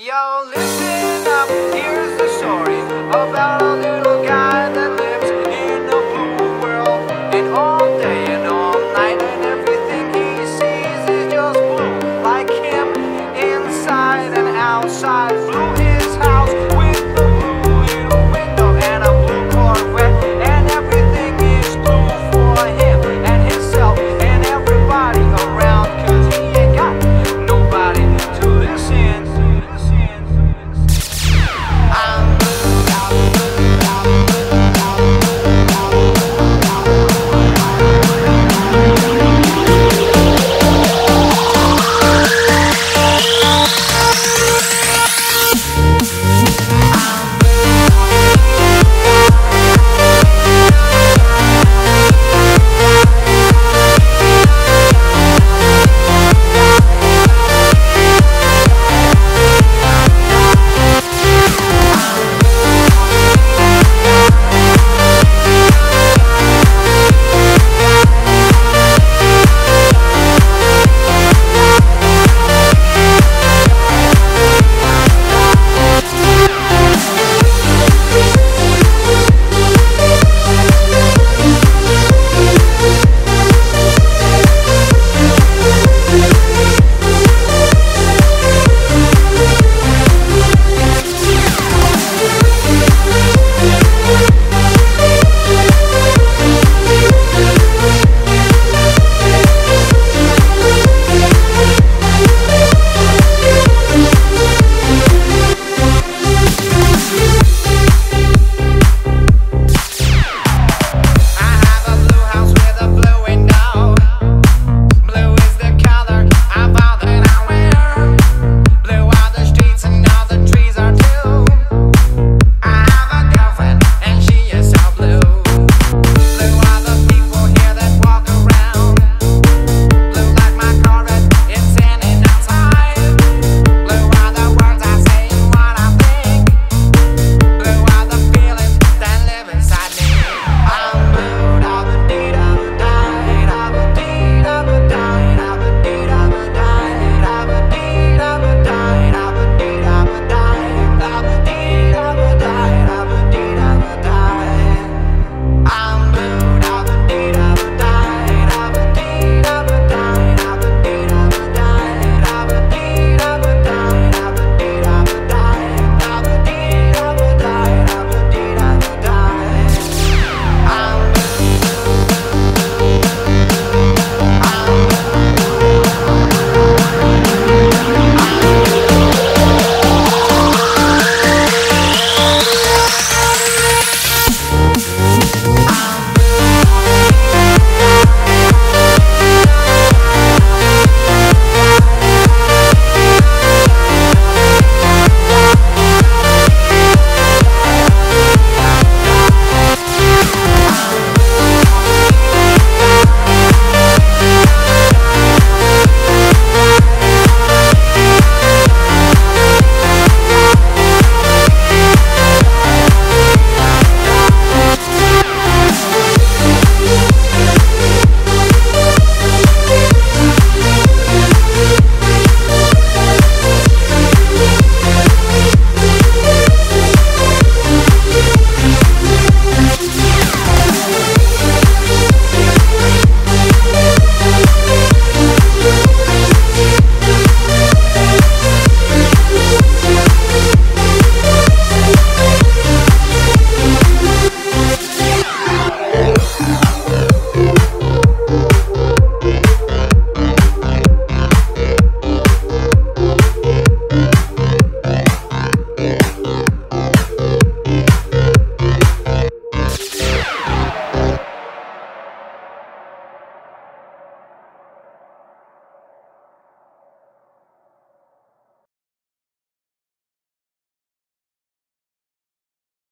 Yo, listen up, here's the story about